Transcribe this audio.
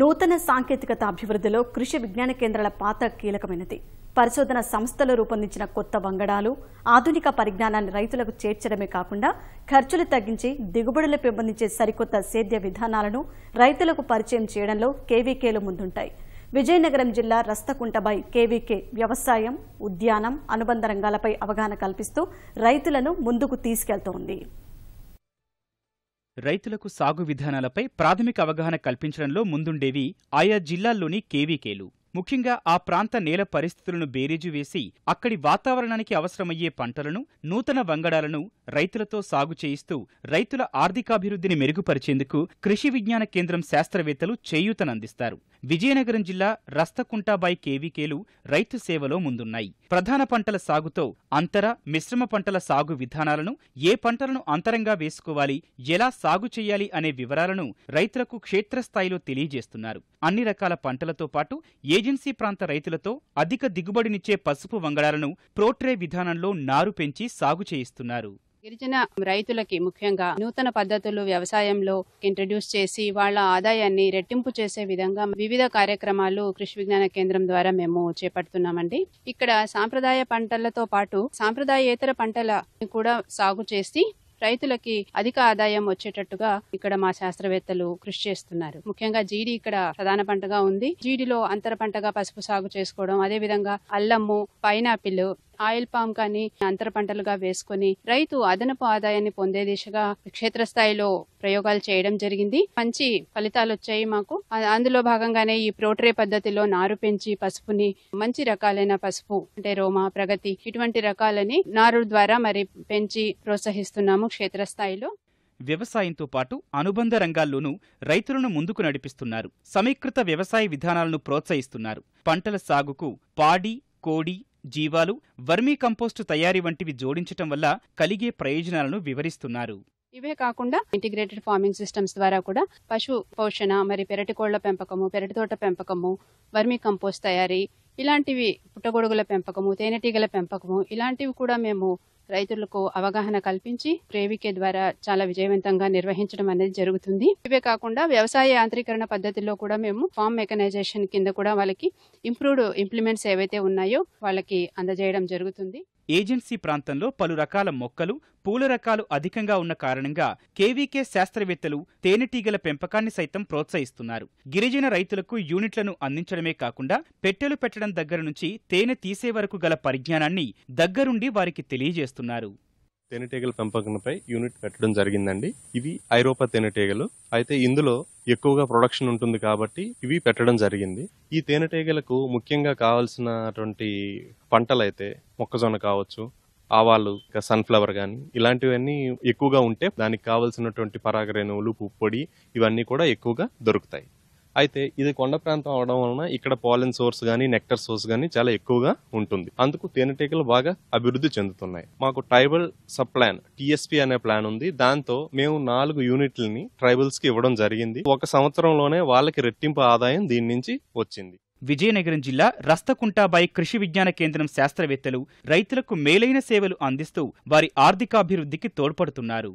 నూతన సాంకేతికత అభివృద్ధిలో కృషి విజ్ఞాన కేంద్రాల పాత్ర కీలకమైనది. పరిశోధన సంస్థలు రూపొందించిన కొత్త వంగడాలు ఆధునిక పరిజ్ఞానాన్ని రైతులకు చేర్చడమే కాకుండా ఖర్చులు తగ్గించి దిగుబడులు పెంపొందించే సరికొత్త సేద్య విధానాలను రైతులకు పరిచయం చేయడంలో కేవీకేలు ముందుంటాయి. విజయనగరం జిల్లా రస్తకుంటపై కేవీకే వ్యవసాయం ఉద్యానం అనుబంధ రంగాలపై అవగాహన కల్పిస్తూ రైతులను ముందుకు తీసుకెళ్తోంది. రైతులకు సాగు విధానాలపై ప్రాథమిక అవగాహన కల్పించడంలో ముందుండేవి ఆయా జిల్లాల్లోని కేవీకేలు. ముఖ్యంగా ఆ ప్రాంత నేల పరిస్థితులను బేరీజు వేసి అక్కడి వాతావరణానికి అవసరమయ్యే పంటలను నూతన వంగడాలను రైతులతో సాగు చేయిస్తూ రైతుల ఆర్థికాభివృద్ధిని మెరుగుపరిచేందుకు కృషి విజ్ఞాన కేంద్రం శాస్త్రవేత్తలు చేయూతనందిస్తారు. విజయనగరం జిల్లా రస్తకుంటాబాయి కేవీకేలు రైతు సేవలో ముందున్నాయి. ప్రధాన పంటల సాగుతో అంతర మిశ్రమ పంటల సాగు విధానాలను ఏ పంటలను అంతరంగా వేసుకోవాలి ఎలా సాగు చేయాలి అనే వివరాలను రైతులకు క్షేత్రస్థాయిలో తెలియజేస్తున్నారు. అన్ని రకాల పంటలతో పాటు ఏ ఏజెన్సీ ప్రాంత రైతులతో అధిక దిగుబడినిచ్చే పసుపు వంగడాలను ప్రోట్రే విధానంలో నారు పెంచి సాగు చేయిస్తున్నారు. గిరిజన రైతులకి ముఖ్యంగా నూతన పద్ధతులు వ్యవసాయంలో ఇంట్రడ్యూస్ చేసి వాళ్ళ ఆదాయాన్ని రెట్టింపు చేసే విధంగా వివిధ కార్యక్రమాలు కృషి విజ్ఞాన కేంద్రం ద్వారా మేము చేపడుతున్నామండి. ఇక్కడ సాంప్రదాయ పంటలతో పాటు సాంప్రదాయేతర పంటల కూడా సాగు చేసి రైతులకి అధిక ఆదాయం వచ్చేటట్టుగా ఇక్కడ మా శాస్త్రవేత్తలు కృషి చేస్తున్నారు. ముఖ్యంగా జీడి ఇక్కడ ప్రధాన పంటగా ఉంది. జీడిలో అంతర పంటగా పసుపు సాగు చేసుకోవడం అదే విధంగా అల్లము పైనాపిల్ ఆయిల్ పామ్ కానీ అంతర పంటలుగా వేసుకొని రైతు అదనపు ఆదాయాన్ని పొందే దిశగా క్షేత్రస్థాయిలో ప్రయోగాలు చేయడం జరిగింది. మంచి ఫలితాలు వచ్చాయి మాకు. అందులో భాగంగానే ఈ ప్రోట్రే పద్ధతిలో నారు పెంచి పసుపుని మంచి రకాలైన పసుపు అంటే రోమా ప్రగతి ఇటువంటి రకాలని నారు ద్వారా మరి పెంచి ప్రోత్సహిస్తున్నాము క్షేత్రస్థాయిలో. వ్యవసాయంతో పాటు అనుబంధ రంగాల్లోనూ రైతులను ముందుకు నడిపిస్తున్నారు. సమీకృత వ్యవసాయ విధానాలను ప్రోత్సహిస్తున్నారు. పంటల సాగుకు పాడి కోడి జీవాలు వర్మీ కంపోస్టు తయారీ వంటివి జోడించటం వల్ల కలిగే ప్రయోజనాలను వివరిస్తున్నారు. ఇవే కాకుండా ఇంటిగ్రేటెడ్ ఫార్మింగ్ సిస్టమ్స్ ద్వారా కూడా పశు పోషణ మరి పెరటి కోళ్ళ పెంపకము పెరటి తోట పెంపకము వర్మీ కంపోస్ట్ తయారీ ఇలాంటివి పుట్టగొడుగుల పెంపకము తేనెటీగల పెంపకము ఇలాంటివి కూడా మేము రైతులకు అవగాహన కల్పించి ప్రేవికే ద్వారా చాలా విజయవంతంగా నిర్వహించడం అనేది జరుగుతుంది. ఇవే కాకుండా వ్యవసాయ యాంత్రీకరణ పద్ధతిలో కూడా మేము ఫామ్ మెకనైజేషన్ కింద కూడా వాళ్ళకి ఇంప్రూవ్డ్ ఇంప్లిమెంట్స్ ఏవైతే ఉన్నాయో వాళ్ళకి అందజేయడం జరుగుతుంది. ఏజెన్సీ ప్రాంతంలో పలు రకాల మొక్కలు పూల రకాలు అధికంగా ఉన్న కారణంగా కేవీకే శాస్త్రవేత్తలు తేనెటీగల పెంపకాన్ని సైతం ప్రోత్సహిస్తున్నారు. గిరిజన రైతులకు యూనిట్లను అందించడమే కాకుండా పెట్టెలు పెట్టడం దగ్గర నుంచి తేనె తీసే వరకు గల పరిజ్ఞానాన్ని దగ్గరుండి వారికి తెలియజేస్తున్నారు. తేనెటీగల పెంపకంపై యూనిట్ పెట్టడం జరిగిందండి. ఇవి ఐరోపా తేనెటీగలు. అయితే ఇందులో ఎక్కువగా ప్రొడక్షన్ ఉంటుంది కాబట్టి ఇవి పెట్టడం జరిగింది. ఈ తేనెటీగలకు ముఖ్యంగా కావాల్సినటువంటి పంటలైతే మొక్కజొన్న కావచ్చు ఆవాలు సన్ఫ్లవర్ కానీ ఇలాంటివన్నీ ఎక్కువగా ఉంటే దానికి కావాల్సినటువంటి పరాగరేణువులు పుప్పొడి ఇవన్నీ కూడా ఎక్కువగా దొరుకుతాయి. అయితే ఇది కొండ ప్రాంతం అవడం వలన ఇక్కడ పాలెన్ సోర్స్ గానీ నెక్టర్ సోర్స్ గానీ చాలా ఎక్కువగా ఉంటుంది. అందుకు తేనెటీగలు బాగా అభివృద్ధి చెందుతున్నాయి. మాకు ట్రైబల్ సబ్ ప్లాన్ టిఎస్పి అనే ప్లాన్ ఉంది. దాంతో మేము నాలుగు యూనిట్లని ట్రైబల్స్కి ఇవ్వడం జరిగింది. ఒక సంవత్సరంలోనే వాళ్ళకి రెట్టింపు ఆదాయం దీని నుంచి వచ్చింది. విజయనగరం జిల్లా రస్తకుంటాబాయి కృషి విజ్ఞాన కేంద్రం శాస్త్రవేత్తలు రైతులకు మేలైన సేవలు అందిస్తూ వారి ఆర్థికాభివృద్ధికి తోడ్పడుతున్నారు.